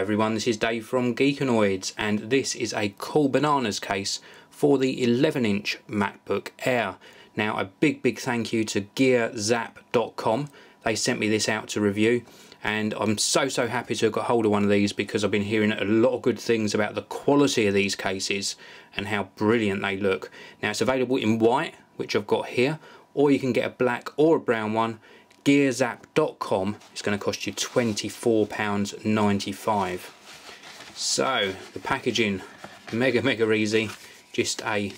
Hi everyone, this is Dave from Geekanoids and this is a cool bananas case for the 11 inch MacBook Air. Now a big big thank you to gearzap.com, they sent me this out to review and I'm so so happy to have got hold of one of these because I've been hearing a lot of good things about the quality of these cases and how brilliant they look. Now it's available in white, which I've got here, or you can get a black or a brown one gearzap.com is going to cost you £24.95 so the packaging mega mega easy. Just a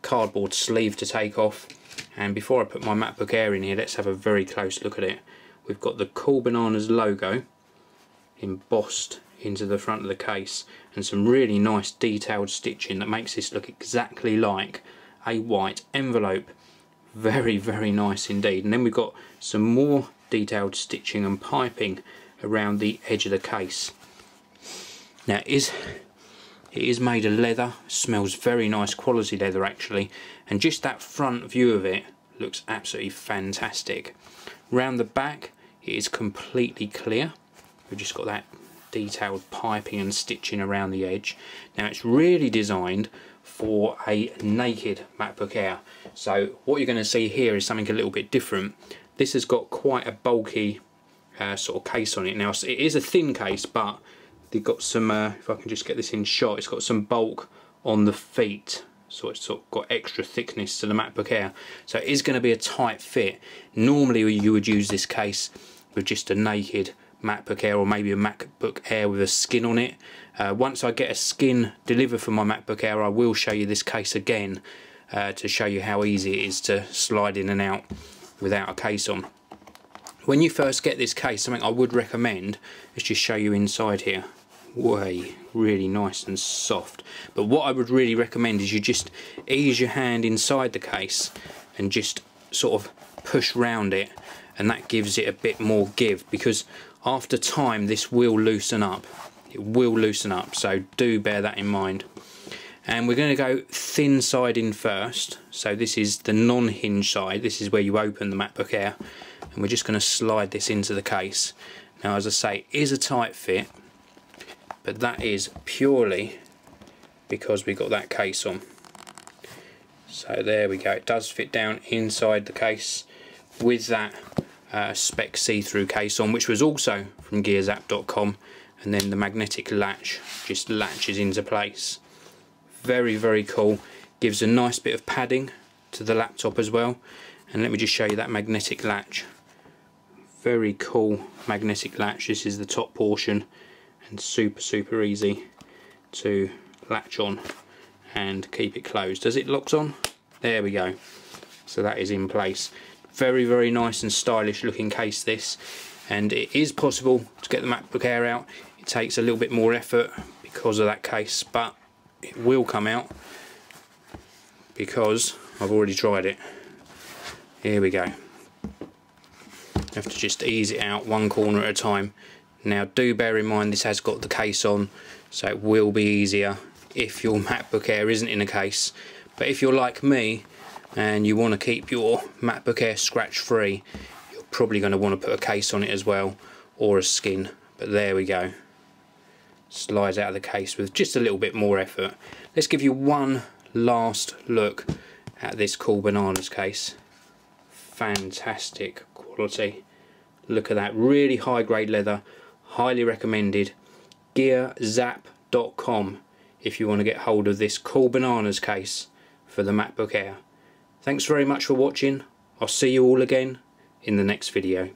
cardboard sleeve to take off. And before I put my MacBook Air in here let's have a very close look at it. We've got the Cool Bananas logo embossed into the front of the case and some really nice detailed stitching that makes this look exactly like a white envelope very very nice indeed. And then we've got some more detailed stitching and piping around the edge of the case. Now it is it is made of leather. Smells very nice quality leather actually. And just that front view of it looks absolutely fantastic. Round the back it is completely clear. We've just got that detailed piping and stitching around the edge now it's really designed for a naked MacBook Air. So what you're going to see here is something a little bit different. This has got quite a bulky uh, sort of case on it. Now it is a thin case but they've got some, uh, if I can just get this in shot, it's got some bulk on the feet so it's sort of got extra thickness to the MacBook Air. So it is going to be a tight fit. Normally you would use this case with just a naked MacBook Air or maybe a MacBook Air with a skin on it uh, once I get a skin delivered for my MacBook Air I will show you this case again uh, to show you how easy it is to slide in and out without a case on. When you first get this case something I would recommend is just show you inside here. Way really nice and soft but what I would really recommend is you just ease your hand inside the case and just sort of push round it and that gives it a bit more give because after time this will loosen up. It will loosen up so do bear that in mind. And we're going to go thin side in first. So this is the non-hinge side. This is where you open the MacBook Air and we're just going to slide this into the case. Now as I say it is a tight fit but that is purely because we got that case on. So there we go. It does fit down inside the case with that uh, Speck see-through case on which was also from gearzap.com and then the magnetic latch just latches into place. Very very cool. Gives a nice bit of padding to the laptop as well. And let me just show you that magnetic latch. Very cool magnetic latch. This is the top portion. And super super easy to latch on and keep it closed. As it locks on? There we go. So that is in place very very nice and stylish looking case this and it is possible to get the MacBook Air out it takes a little bit more effort because of that case, but it will come out because I've already tried it. Here we go. Have to just ease it out one corner at a time. Now do bear in mind this has got the case on, so it will be easier if your MacBook Air isn't in a case. But if you're like me and you want to keep your MacBook Air scratch free, you're probably going to want to put a case on it as well, or a skin. But there we go slides out of the case with just a little bit more effort. Let's give you one last look at this Cool Bananas case. Fantastic quality. Look at that, really high grade leather, highly recommended. GearZap.com if you want to get hold of this Cool Bananas case for the MacBook Air. Thanks very much for watching. I'll see you all again in the next video.